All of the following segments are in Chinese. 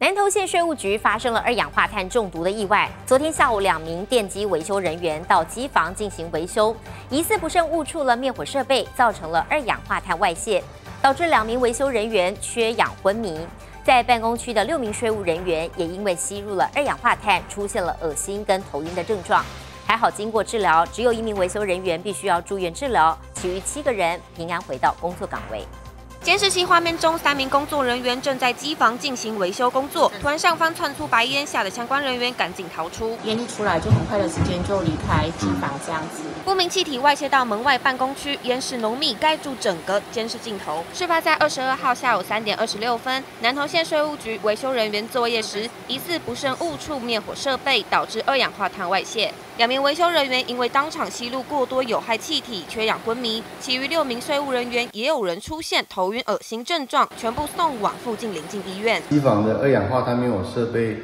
南投县税务局发生了二氧化碳中毒的意外。昨天下午，两名电机维修人员到机房进行维修，疑似不慎误触了灭火设备，造成了二氧化碳外泄，导致两名维修人员缺氧昏迷。在办公区的六名税务人员也因为吸入了二氧化碳，出现了恶心跟头晕的症状。还好经过治疗，只有一名维修人员必须要住院治疗，其余七个人平安回到工作岗位。监视器画面中，三名工作人员正在机房进行维修工作，突然上方窜出白烟，吓得相关人员赶紧逃出。烟一出来，就很快的时间就离开机房，这样子。不明气体外泄到门外办公区，烟势浓密，盖住整个监视镜头。事发在二十二号下午三点二十六分，南投县税务局维修人员作业时，疑似不慎误触灭火设备，导致二氧化碳外泄。两名维修人员因为当场吸入过多有害气体，缺氧昏迷。其余六名税务人员也有人出现头晕、恶心症状，全部送往附近邻近医院。机房的二氧化碳灭火设备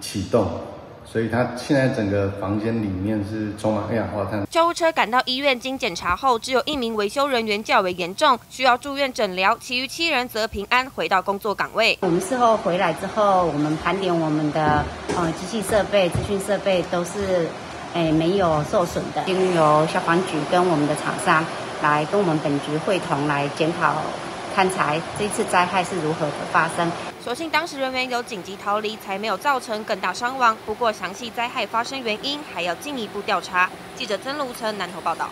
启动，所以他现在整个房间里面是充满二氧化碳。救护车赶到医院，经检查后，只有一名维修人员较为严重，需要住院诊疗，其余七人则平安回到工作岗位。我们事后回来之后，我们盘点我们的呃机器设备、资讯设备都是。哎，没有受损的，经由消防局跟我们的厂商来跟我们本局会同来检讨勘察这次灾害是如何的发生。所幸当时人员有紧急逃离，才没有造成更大伤亡。不过详细灾害发生原因还要进一步调查。记者曾如成南投报道。